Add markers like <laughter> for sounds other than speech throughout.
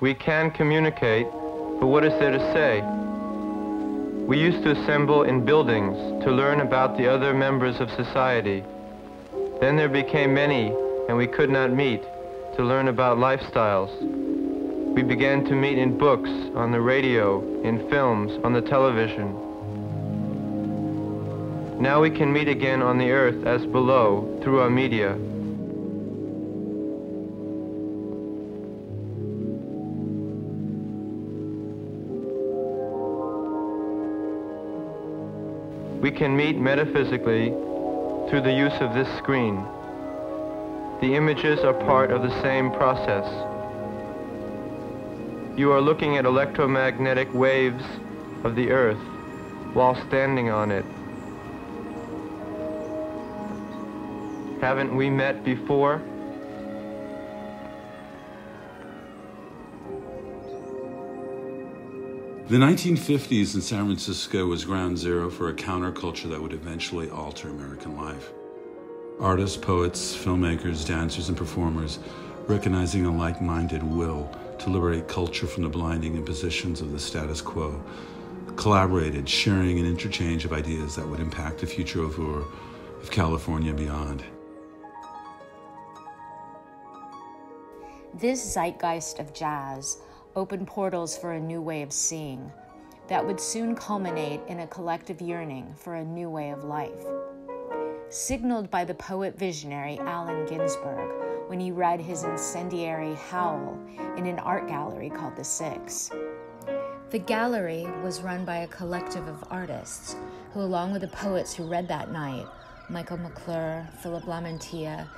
We can communicate, but what is there to say? We used to assemble in buildings to learn about the other members of society. Then there became many, and we could not meet to learn about lifestyles. We began to meet in books, on the radio, in films, on the television. Now we can meet again on the earth as below through our media. We can meet metaphysically through the use of this screen. The images are part of the same process. You are looking at electromagnetic waves of the earth while standing on it. Haven't we met before? The 1950s in San Francisco was ground zero for a counterculture that would eventually alter American life. Artists, poets, filmmakers, dancers, and performers recognizing a like minded will to liberate culture from the blinding impositions of the status quo collaborated, sharing an interchange of ideas that would impact the future of, of California beyond. This zeitgeist of jazz opened portals for a new way of seeing that would soon culminate in a collective yearning for a new way of life. Signaled by the poet visionary Allen Ginsberg when he read his incendiary Howl in an art gallery called The Six. The gallery was run by a collective of artists who, along with the poets who read that night, Michael McClure, Philip Lamantia,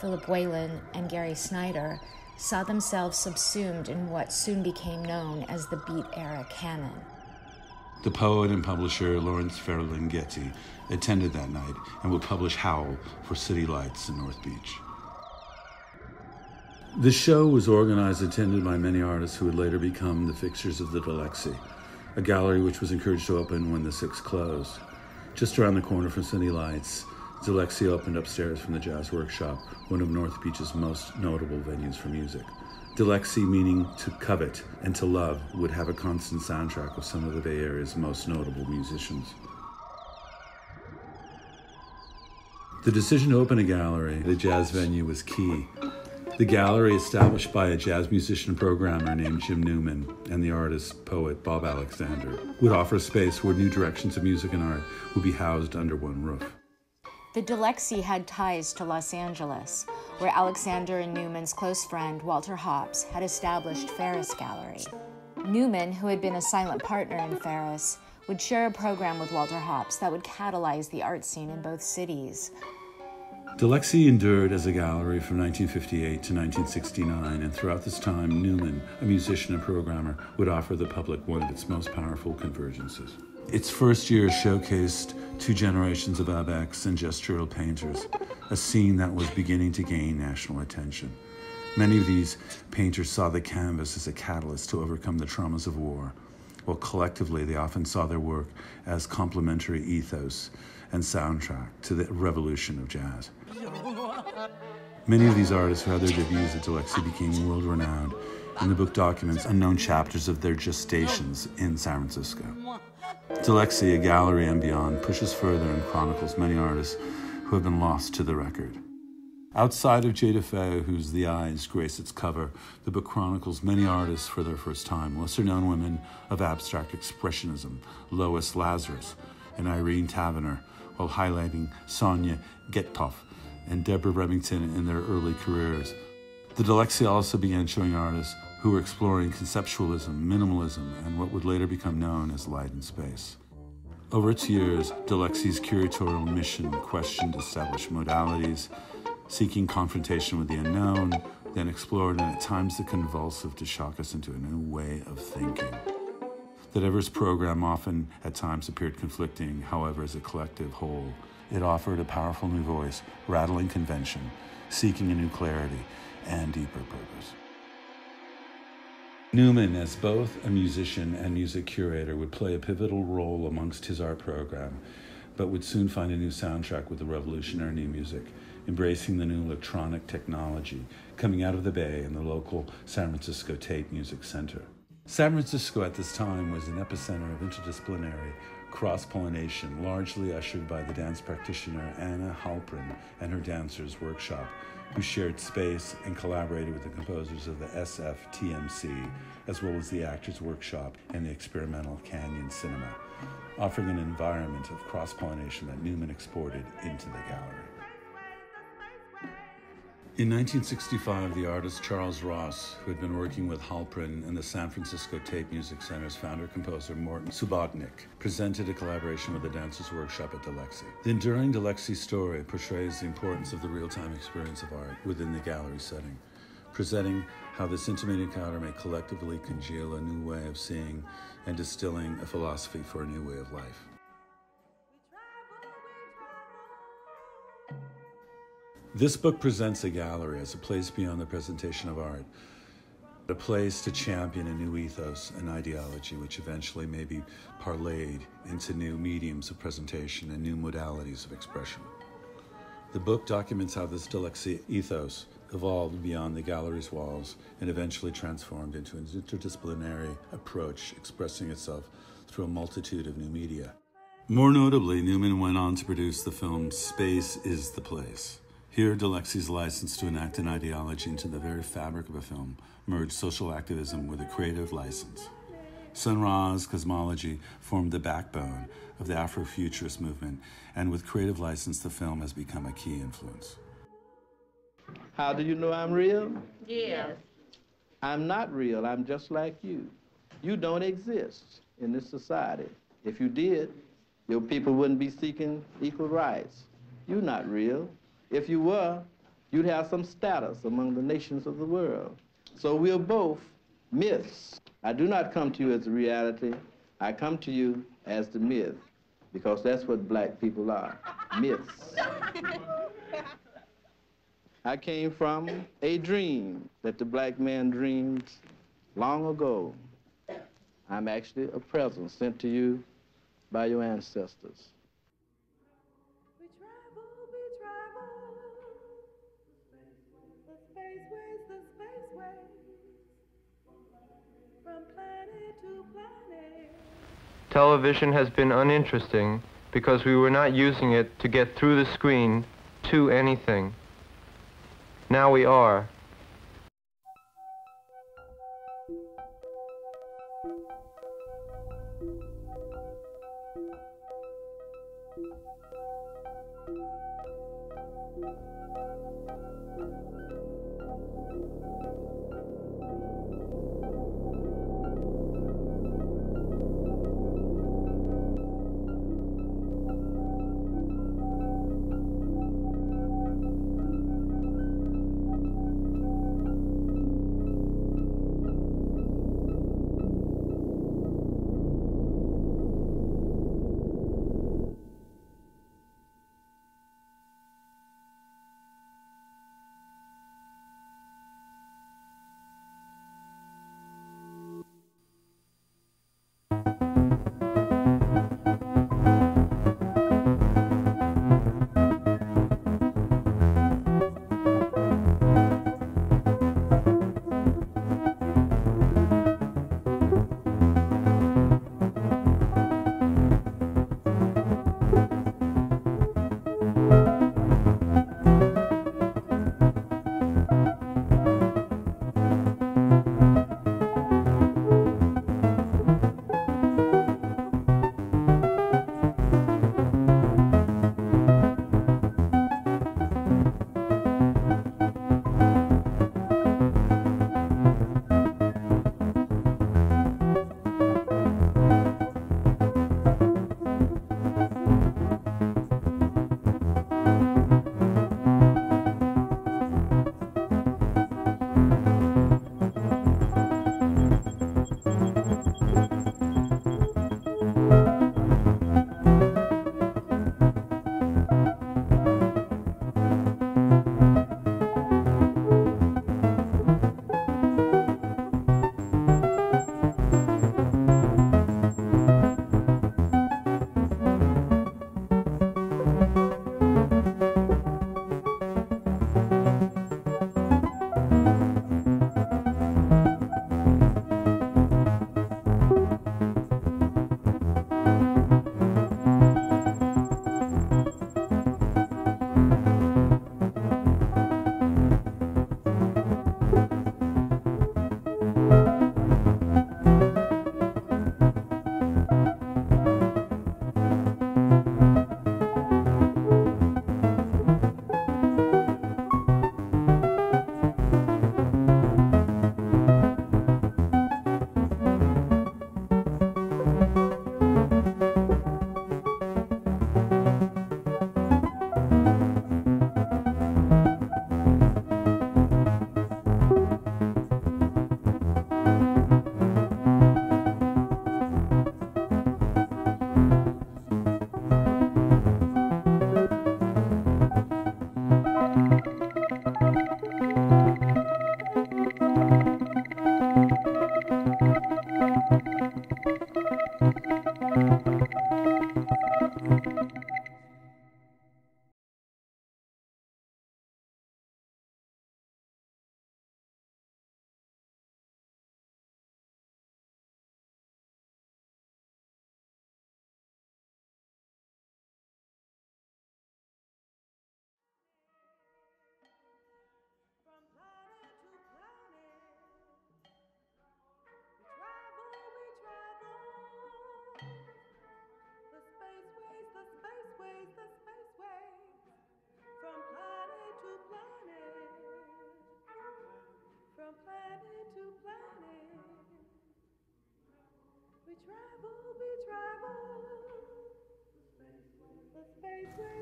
Philip Whalen, and Gary Snyder, saw themselves subsumed in what soon became known as the Beat Era canon. The poet and publisher Lawrence Ferlinghetti attended that night and would publish Howl for City Lights in North Beach. The show was organized attended by many artists who would later become the fixtures of the Dilexi, a gallery which was encouraged to open when the Six closed. Just around the corner from City Lights, Dilexi opened upstairs from the Jazz Workshop, one of North Beach's most notable venues for music. Dilexi, meaning to covet and to love, would have a constant soundtrack of some of the Bay Area's most notable musicians. The decision to open a gallery a jazz venue was key. The gallery, established by a jazz musician programmer named Jim Newman and the artist poet Bob Alexander, would offer a space where new directions of music and art would be housed under one roof. The Dilexi had ties to Los Angeles, where Alexander and Newman's close friend Walter Hopps had established Ferus Gallery. Newman, who had been a silent partner in Ferus, would share a program with Walter Hopps that would catalyze the art scene in both cities. Dilexi endured as a gallery from 1958 to 1969, and throughout this time, Newman, a musician and programmer, would offer the public one of its most powerful convergences. Its first year showcased two generations of ABEX and gestural painters, a scene that was beginning to gain national attention. Many of these painters saw the canvas as a catalyst to overcome the traumas of war, while collectively they often saw their work as complementary ethos and soundtrack to the revolution of jazz. Many of these artists who had their debuts at Dilexi became world renowned, and the book documents unknown chapters of their gestations in San Francisco. Dilexi, a gallery and beyond, pushes further and chronicles many artists who have been lost to the record. Outside of Jay DeFeo, whose The Eyes grace its cover, the book chronicles many artists for their first time, lesser known women of abstract expressionism, Lois Lazarus and Irene Tavener, while highlighting Sonia Gechtoff and Deborah Remington in their early careers. The Dilexi also began showing artists who were exploring conceptualism, minimalism, and what would later become known as light and space. Over its years, Dilexi's curatorial mission questioned established modalities, seeking confrontation with the unknown, then explored and at times the convulsive to shock us into a new way of thinking. The diverse program often at times appeared conflicting, however, as a collective whole, it offered a powerful new voice, rattling convention, seeking a new clarity and deeper purpose. Newman, as both a musician and music curator, would play a pivotal role amongst his art program, but would soon find a new soundtrack with the revolutionary new music, embracing the new electronic technology coming out of the Bay and the local San Francisco Tape Music Center. San Francisco at this time was an epicenter of interdisciplinary cross pollination, largely ushered by the dance practitioner Anna Halprin and her dancers workshop, who shared space and collaborated with the composers of the SFTMC, as well as the Actors Workshop and the experimental Canyon Cinema, offering an environment of cross pollination that Newman exported into the gallery. In 1965, the artist Charles Ross, who had been working with Halprin and the San Francisco Tape Music Center's founder composer Morton Subotnick, presented a collaboration with the Dancers Workshop at Dilexi. The enduring Dilexi story portrays the importance of the real time experience of art within the gallery setting, presenting how this intimate encounter may collectively congeal a new way of seeing and distilling a philosophy for a new way of life. This book presents a gallery as a place beyond the presentation of art, a place to champion a new ethos and ideology which eventually may be parlayed into new mediums of presentation and new modalities of expression. The book documents how this Dilexi ethos evolved beyond the gallery's walls and eventually transformed into an interdisciplinary approach expressing itself through a multitude of new media. More notably, Newman went on to produce the film Space is the Place here, Dilexi's license to enact an ideology into the very fabric of a film merged social activism with a creative license. Sun Ra's cosmology formed the backbone of the Afrofuturist movement, and with creative license, the film has become a key influence. How do you know I'm real? Yes. I'm not real. I'm just like you. You don't exist in this society. If you did, your people wouldn't be seeking equal rights. You're not real. If you were, you'd have some status among the nations of the world. So we're both myths. I do not come to you as a reality. I come to you as the myth, because that's what black people are, <laughs> myths. <laughs> I came from a dream that the black man dreamed long ago. I'm actually a present sent to you by your ancestors. Television has been uninteresting because we were not using it to get through the screen to anything. Now we are.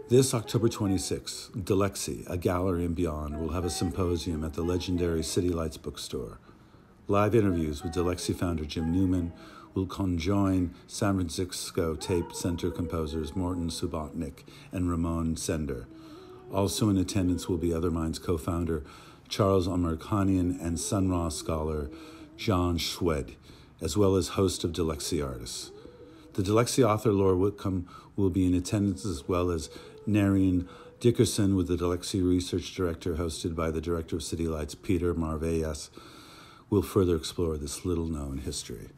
This October 26, Dilexi, a gallery and beyond, will have a symposium at the legendary City Lights bookstore. Live interviews with Dilexi founder Jim Newman will conjoin San Francisco Tape Center composers Morton Subotnick and Ramon Sender. Also in attendance will be Other Minds co founder Charles Amirkhanian and Sun Ra scholar John Szwed, as well as host of Dilexi artists. The Dilexi author Laura Whitcomb will be in attendance as well as Narian Dickerson with the Dilexi Research Director, hosted by the Director of City Lights, Peter Maravelis, will further explore this little known history.